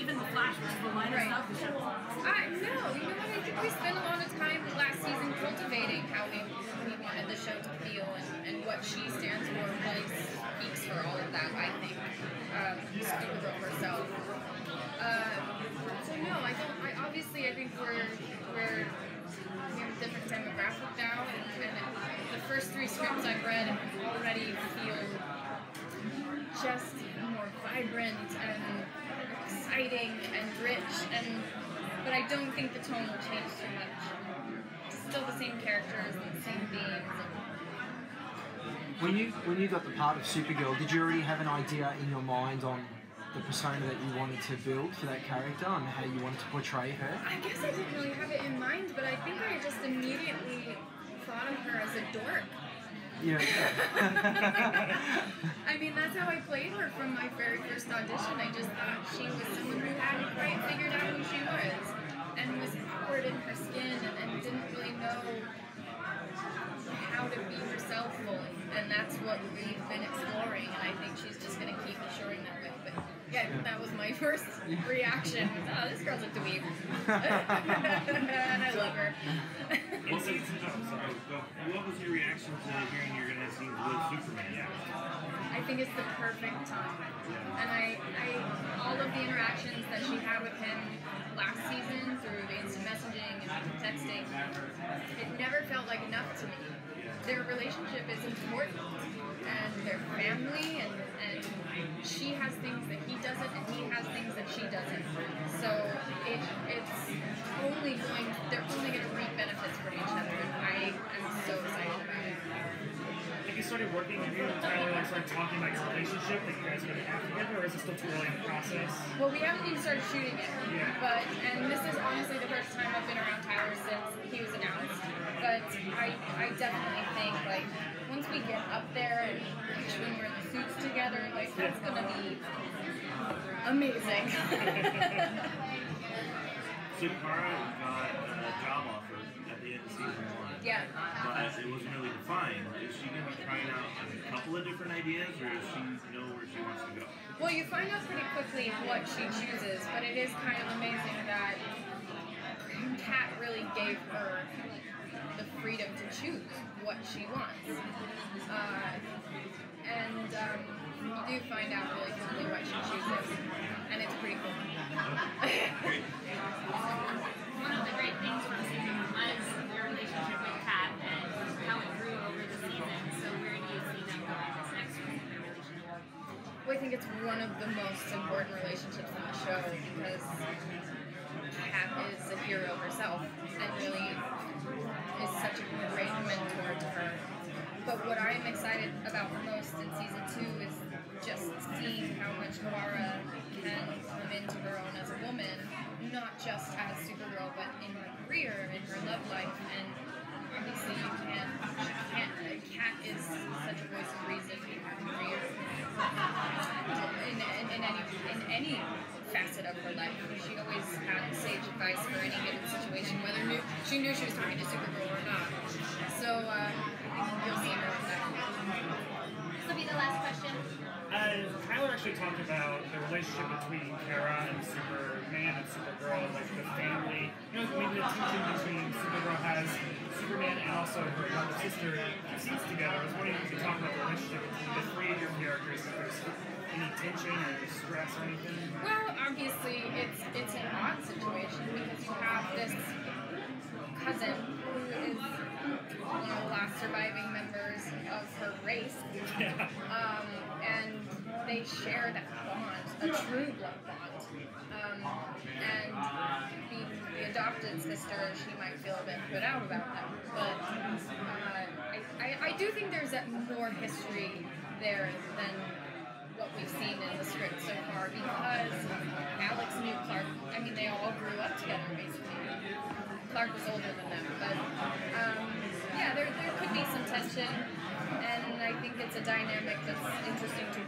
even the Flash, is the Right. stuff. The show. I no, you know what? I think we spent a lot of time last season cultivating how we, we wanted the show to feel and, and what she stands for really speaks for all of that. I think um, Supergirl herself. Uh, so no, I don't. I obviously I think we're we're we have a different demographic now, and, and the first three scripts I've read already feel just more vibrant and and rich and but I don't think the tone will change too much. Still the same characters and the same themes. When you when you got the part of Supergirl, did you already have an idea in your mind on the persona that you wanted to build for that character and how you wanted to portray her? I guess I didn't really have it in mind, but I think I just immediately thought of her as a dork. Yeah. I mean, that's how I played her from my very first audition. I just thought she was someone who hadn't quite figured out who she was and was awkward in her skin and, and didn't really know how to be herself fully. And that's what we've been exploring, and I think she's just going to keep showing that way. Yeah, that was my first reaction. Was, oh, this girl's a dweeb. and I love her. What was, oh, what was your reaction to hearing you're going to see Superman? I think it's the perfect time. And I, I, all of the interactions that she had with him last season through the instant messaging and texting, it never felt like enough to me. Their relationship is important, and their family, and, and she has things that he doesn't, and he has things that she doesn't. So it, it's only going, they're only going to reap benefits from each other, and I am so excited about it. Have you started working with you and Tyler, like started talking about your relationship that you guys are going to have together, or is it still too early in the process? Well, we haven't even started shooting it, Yeah. but and this is honestly the first time I've been around Tyler since he was announced. But I, I definitely think like once we get up there and when we're in the suits together, like that's gonna be amazing. So Kara got a job offer at the end of season one. yeah. But it wasn't really defined. Is she going to be trying out a couple of different ideas, or does she know where she wants to go? Well, you find out pretty quickly what she chooses, but it is kind of amazing that Cat really gave her the freedom to choose what she wants. Uh, and um, you do find out really quickly what she chooses, and it's pretty cool. One of the great things from season was your relationship with Cat and how it grew over the season. So where do you see them going this next season, their relationship? Well, I think it's one of the most important relationships in the show because Cat is a hero herself and really is such a great mentor to her. But what I am excited about the most in season two is just seeing how much Kara can come into her own as a woman, not just as Supergirl, but in her career, in her love life, and obviously you can't, she can't, Cat is such a voice of reason in her career in, in, in any in any facet of her life. She always had sage advice for any given situation, whether knew, she knew she was talking to Supergirl or not. So uh, you'll see her with that. Actually talked about the relationship between Kara and Superman and Supergirl, like the family. You know, maybe the tension between Supergirl has Superman and also her younger sister scenes together. I was wondering if you could talk about the relationship between the three of your characters, if there's any tension or stress or anything. Well, obviously it's it's an odd situation because you have this cousin who is one of the last surviving members of her race. And share that bond, a true blood bond. Um, and being the adopted sister, she might feel a bit put out about that. But uh, I, I, I do think there's more history there than what we've seen in the script so far because Alex knew Clark. I mean, they all grew up together basically. Clark was older than them, but um, yeah, there, there could be some tension, and I think it's a dynamic that's interesting to.